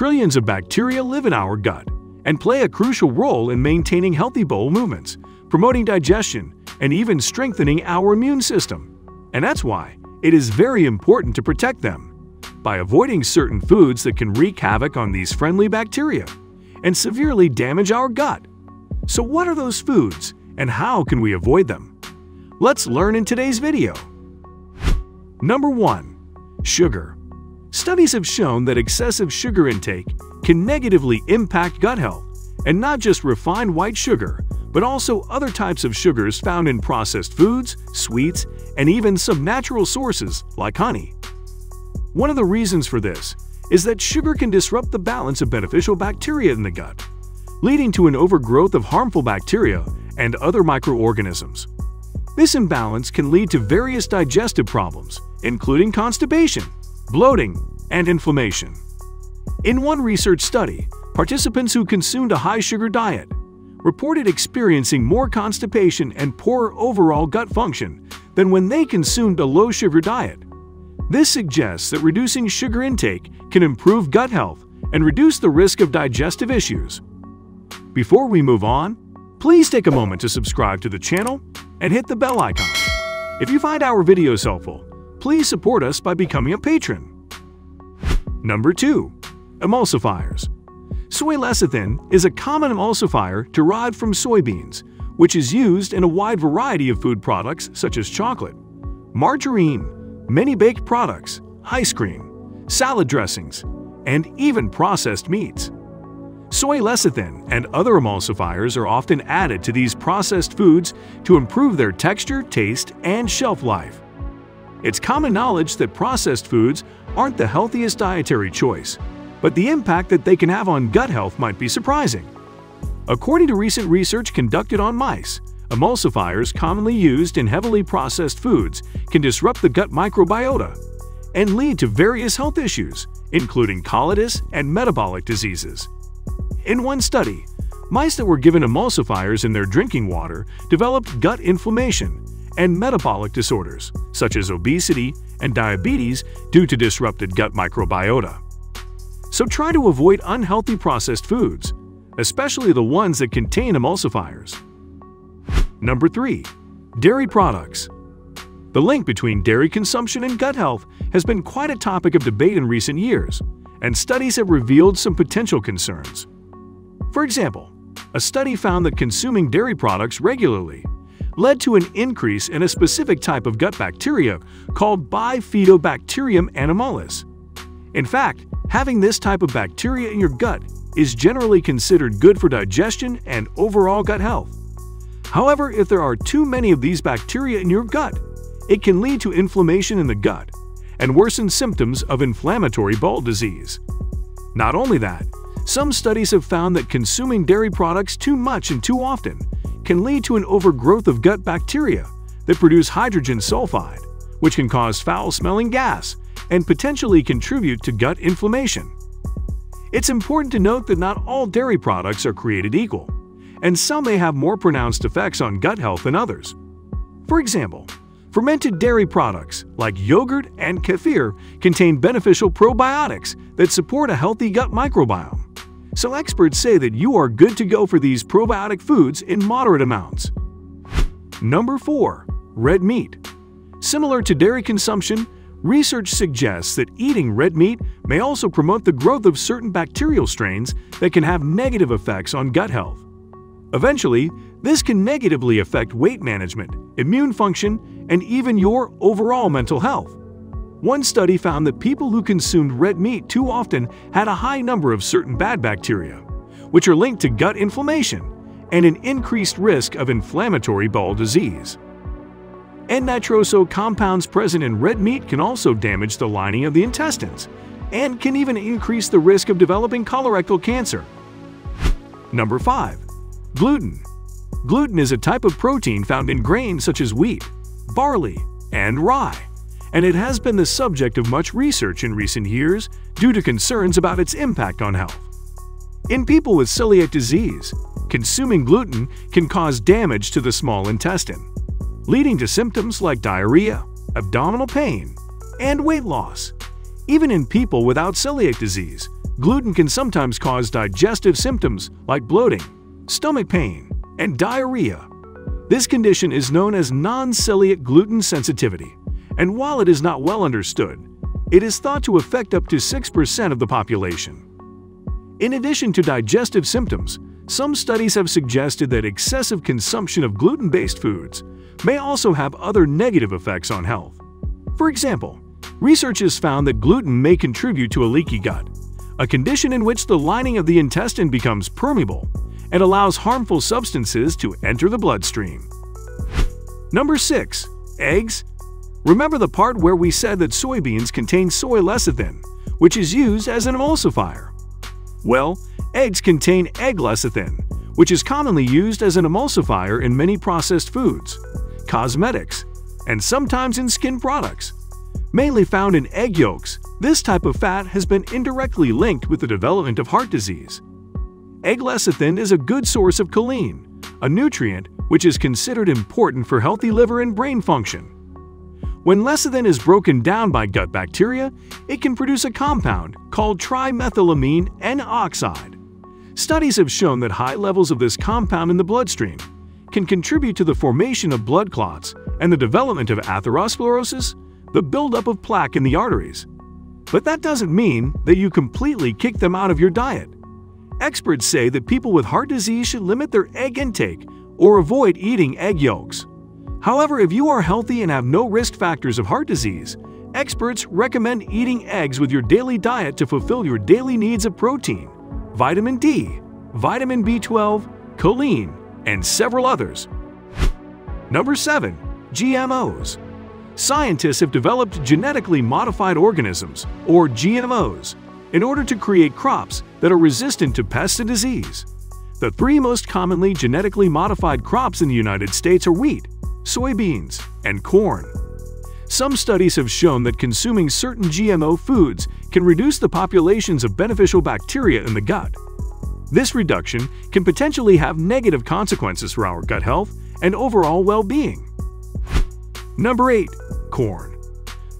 trillions of bacteria live in our gut and play a crucial role in maintaining healthy bowel movements, promoting digestion, and even strengthening our immune system. And that's why it is very important to protect them by avoiding certain foods that can wreak havoc on these friendly bacteria and severely damage our gut. So what are those foods and how can we avoid them? Let's learn in today's video. Number 1. Sugar. Studies have shown that excessive sugar intake can negatively impact gut health, and not just refined white sugar, but also other types of sugars found in processed foods, sweets, and even some natural sources like honey. One of the reasons for this is that sugar can disrupt the balance of beneficial bacteria in the gut, leading to an overgrowth of harmful bacteria and other microorganisms. This imbalance can lead to various digestive problems, including constipation, bloating, and inflammation. In one research study, participants who consumed a high-sugar diet reported experiencing more constipation and poorer overall gut function than when they consumed a low-sugar diet. This suggests that reducing sugar intake can improve gut health and reduce the risk of digestive issues. Before we move on, please take a moment to subscribe to the channel and hit the bell icon. If you find our videos helpful, please support us by becoming a patron. Number 2. Emulsifiers Soy lecithin is a common emulsifier derived from soybeans, which is used in a wide variety of food products such as chocolate, margarine, many baked products, ice cream, salad dressings, and even processed meats. Soy lecithin and other emulsifiers are often added to these processed foods to improve their texture, taste, and shelf life. It's common knowledge that processed foods aren't the healthiest dietary choice, but the impact that they can have on gut health might be surprising. According to recent research conducted on mice, emulsifiers commonly used in heavily processed foods can disrupt the gut microbiota and lead to various health issues, including colitis and metabolic diseases. In one study, mice that were given emulsifiers in their drinking water developed gut inflammation and metabolic disorders, such as obesity and diabetes due to disrupted gut microbiota. So try to avoid unhealthy processed foods, especially the ones that contain emulsifiers. Number 3. Dairy Products The link between dairy consumption and gut health has been quite a topic of debate in recent years, and studies have revealed some potential concerns. For example, a study found that consuming dairy products regularly led to an increase in a specific type of gut bacteria called Bifidobacterium animalis. In fact, having this type of bacteria in your gut is generally considered good for digestion and overall gut health. However, if there are too many of these bacteria in your gut, it can lead to inflammation in the gut and worsen symptoms of inflammatory bowel disease. Not only that, some studies have found that consuming dairy products too much and too often can lead to an overgrowth of gut bacteria that produce hydrogen sulfide, which can cause foul-smelling gas and potentially contribute to gut inflammation. It's important to note that not all dairy products are created equal, and some may have more pronounced effects on gut health than others. For example, fermented dairy products like yogurt and kefir contain beneficial probiotics that support a healthy gut microbiome so experts say that you are good to go for these probiotic foods in moderate amounts. Number 4. Red meat Similar to dairy consumption, research suggests that eating red meat may also promote the growth of certain bacterial strains that can have negative effects on gut health. Eventually, this can negatively affect weight management, immune function, and even your overall mental health. One study found that people who consumed red meat too often had a high number of certain bad bacteria, which are linked to gut inflammation and an increased risk of inflammatory bowel disease. N-nitroso compounds present in red meat can also damage the lining of the intestines and can even increase the risk of developing colorectal cancer. Number 5. Gluten Gluten is a type of protein found in grains such as wheat, barley, and rye and it has been the subject of much research in recent years due to concerns about its impact on health. In people with celiac disease, consuming gluten can cause damage to the small intestine, leading to symptoms like diarrhea, abdominal pain, and weight loss. Even in people without celiac disease, gluten can sometimes cause digestive symptoms like bloating, stomach pain, and diarrhea. This condition is known as non-celiac gluten sensitivity, and while it is not well understood, it is thought to affect up to 6% of the population. In addition to digestive symptoms, some studies have suggested that excessive consumption of gluten-based foods may also have other negative effects on health. For example, research has found that gluten may contribute to a leaky gut, a condition in which the lining of the intestine becomes permeable and allows harmful substances to enter the bloodstream. Number 6. Eggs. Remember the part where we said that soybeans contain soy lecithin, which is used as an emulsifier? Well, eggs contain egg lecithin, which is commonly used as an emulsifier in many processed foods, cosmetics, and sometimes in skin products. Mainly found in egg yolks, this type of fat has been indirectly linked with the development of heart disease. Egg lecithin is a good source of choline, a nutrient which is considered important for healthy liver and brain function. When lecithin is broken down by gut bacteria, it can produce a compound called trimethylamine N-oxide. Studies have shown that high levels of this compound in the bloodstream can contribute to the formation of blood clots and the development of atherosclerosis, the buildup of plaque in the arteries. But that doesn't mean that you completely kick them out of your diet. Experts say that people with heart disease should limit their egg intake or avoid eating egg yolks. However, if you are healthy and have no risk factors of heart disease, experts recommend eating eggs with your daily diet to fulfill your daily needs of protein, vitamin D, vitamin B12, choline, and several others. Number 7. GMOs Scientists have developed genetically modified organisms, or GMOs, in order to create crops that are resistant to pests and disease. The three most commonly genetically modified crops in the United States are wheat, soybeans, and corn. Some studies have shown that consuming certain GMO foods can reduce the populations of beneficial bacteria in the gut. This reduction can potentially have negative consequences for our gut health and overall well-being. Number 8. Corn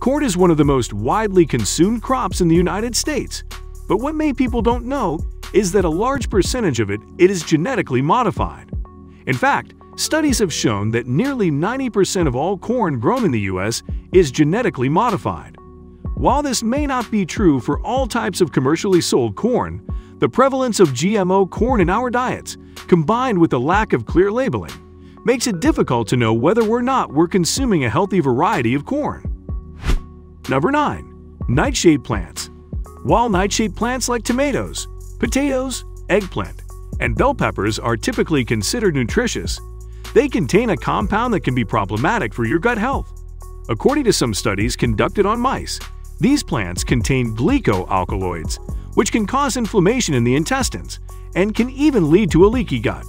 Corn is one of the most widely consumed crops in the United States, but what many people don't know is that a large percentage of it, it is genetically modified. In fact, studies have shown that nearly 90% of all corn grown in the U.S. is genetically modified. While this may not be true for all types of commercially sold corn, the prevalence of GMO corn in our diets, combined with the lack of clear labeling, makes it difficult to know whether or not we're consuming a healthy variety of corn. Number 9. Nightshade plants While nightshade plants like tomatoes, potatoes, eggplant, and bell peppers are typically considered nutritious, they contain a compound that can be problematic for your gut health. According to some studies conducted on mice, these plants contain glycoalkaloids, which can cause inflammation in the intestines and can even lead to a leaky gut.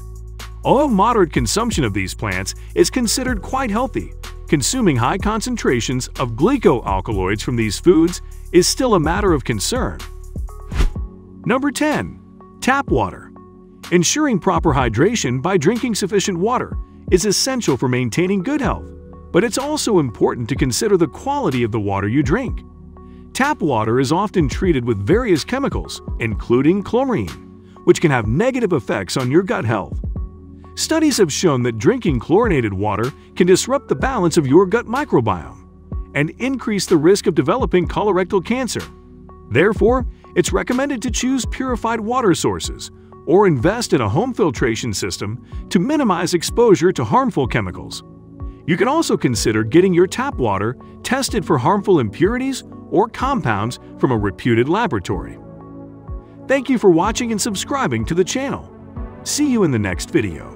Although moderate consumption of these plants is considered quite healthy, consuming high concentrations of glycoalkaloids from these foods is still a matter of concern. Number 10. Tap water. Ensuring proper hydration by drinking sufficient water is essential for maintaining good health, but it's also important to consider the quality of the water you drink. Tap water is often treated with various chemicals, including chlorine, which can have negative effects on your gut health. Studies have shown that drinking chlorinated water can disrupt the balance of your gut microbiome and increase the risk of developing colorectal cancer. Therefore, it's recommended to choose purified water sources or invest in a home filtration system to minimize exposure to harmful chemicals. You can also consider getting your tap water tested for harmful impurities or compounds from a reputed laboratory. Thank you for watching and subscribing to the channel. See you in the next video.